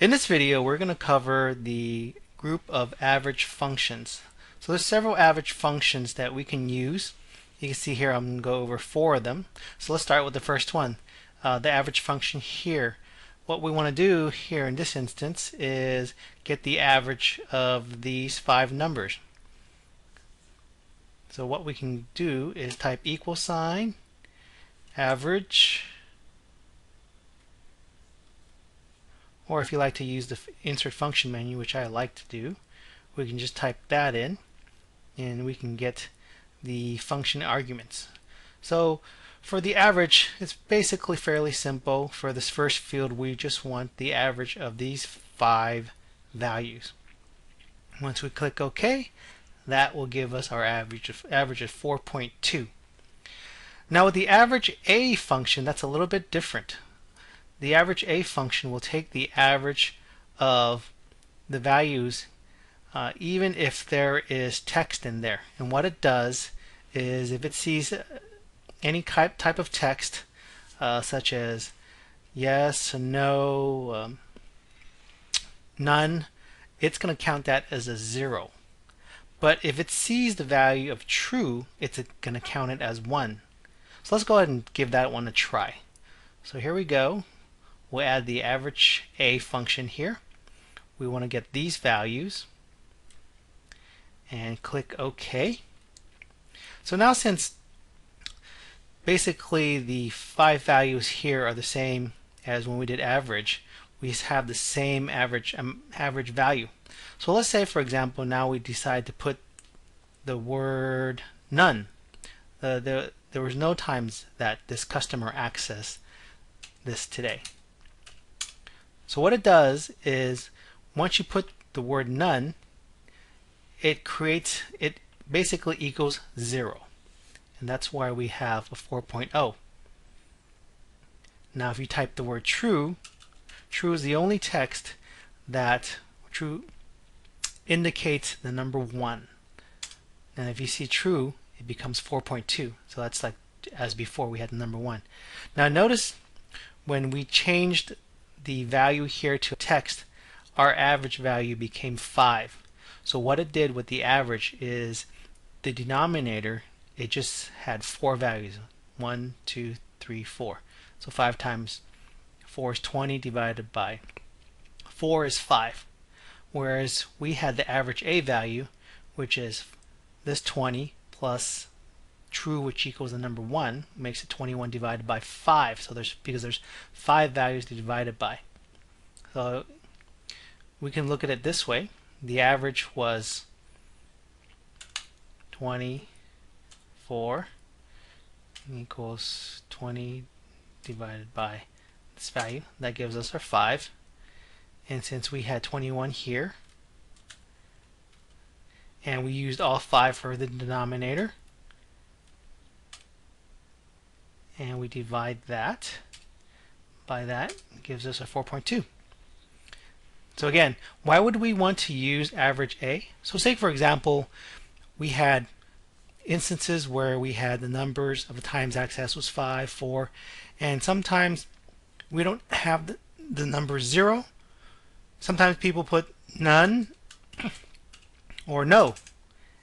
In this video, we're going to cover the group of average functions. So there's several average functions that we can use. You can see here I'm going to go over four of them. So let's start with the first one, uh, the average function here. What we want to do here in this instance is get the average of these five numbers. So what we can do is type equal sign average or if you like to use the insert function menu which I like to do we can just type that in and we can get the function arguments. So for the average it's basically fairly simple. For this first field we just want the average of these five values. Once we click OK that will give us our average of, average of 4.2 now with the average A function that's a little bit different the average A function will take the average of the values uh, even if there is text in there. And what it does is if it sees any type, of text uh, such as yes, no, um, none, it's going to count that as a zero. But if it sees the value of true, it's going to count it as one. So let's go ahead and give that one a try. So here we go. We'll add the average A function here. We want to get these values and click OK. So now since basically the five values here are the same as when we did average, we have the same average um, average value. So let's say for example now we decide to put the word none. Uh, the, there was no times that this customer accessed this today. So what it does is once you put the word none, it creates, it basically equals zero. And that's why we have a 4.0. Now if you type the word true, true is the only text that true indicates the number 1. And if you see true, it becomes 4.2. So that's like as before we had the number 1. Now notice when we changed the value here to text, our average value became 5. So what it did with the average is the denominator, it just had four values. 1, 2, 3, 4. So 5 times 4 is 20 divided by 4 is 5. Whereas we had the average A value, which is this 20 plus true which equals the number 1 makes it 21 divided by 5 so there's because there's five values to divide it by. So we can look at it this way. The average was 24 equals 20 divided by this value. That gives us our 5 and since we had 21 here and we used all 5 for the denominator and we divide that by that. Gives us a 4.2 so again why would we want to use average A? So say for example we had instances where we had the numbers of the times access was 5 4 and sometimes we don't have the, the number 0 sometimes people put none or no.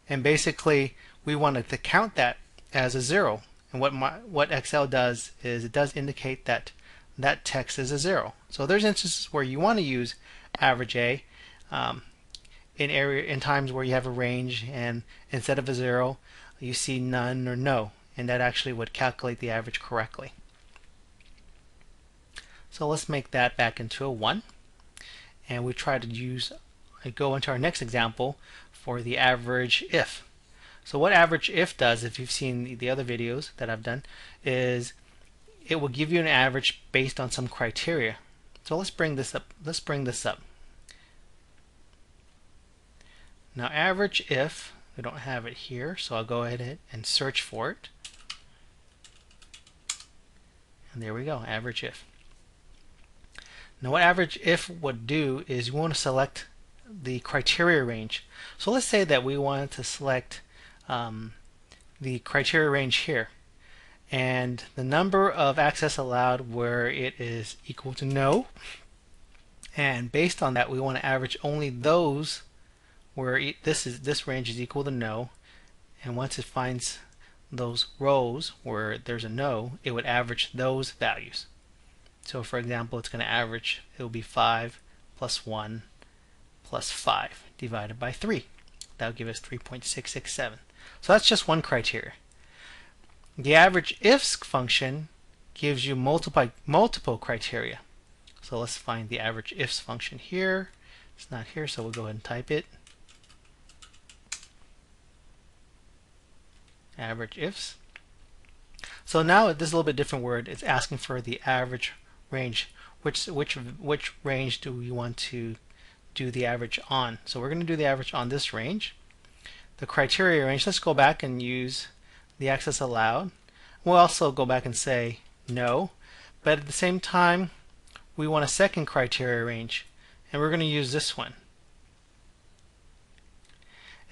And basically we wanted to count that as a 0 and what my, what Excel does is it does indicate that that text is a zero. So there's instances where you want to use average A um, in area in times where you have a range and instead of a zero you see none or no and that actually would calculate the average correctly. So let's make that back into a 1 and we try to use go into our next example for the average if. So what average if does, if you've seen the other videos that I've done, is it will give you an average based on some criteria. So let's bring this up. Let's bring this up. Now average if, we don't have it here, so I'll go ahead and search for it. And there we go, average if. Now what average if would do is you want to select the criteria range. So let's say that we wanted to select um, the criteria range here and the number of access allowed where it is equal to no And based on that, we want to average only those where this is this range is equal to no. And once it finds those rows where there's a no, it would average those values. So for example, it's going to average, it will be 5 plus 1 plus 5 divided by 3. That will give us 3.667. So that's just one criteria. The average ifs function gives you multiple, multiple criteria. So let's find the average ifs function here. It's not here, so we'll go ahead and type it. Average ifs. So now this is a little bit different word. It's asking for the average range. Which which which range do we want to do the average on? So we're going to do the average on this range. The criteria range. Let's go back and use the access allowed. We'll also go back and say no, but at the same time we want a second criteria range and we're going to use this one.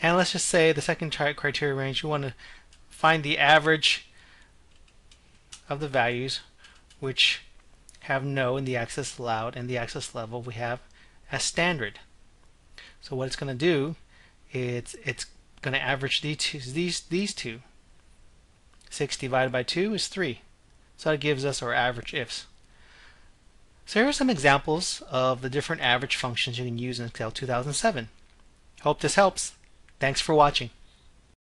And let's just say the second criteria range we want to find the average of the values which have no in the access allowed and the access level we have as standard. So what it's going to do is it's going to average these two, these these two. 6 divided by 2 is 3. So that gives us our average ifs. So here are some examples of the different average functions you can use in Excel 2007. Hope this helps. Thanks for watching.